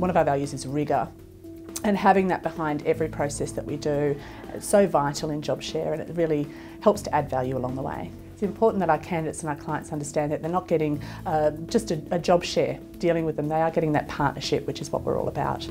one of our values is rigour and having that behind every process that we do is so vital in job share and it really helps to add value along the way. It's important that our candidates and our clients understand that they're not getting uh, just a, a job share dealing with them, they are getting that partnership which is what we're all about.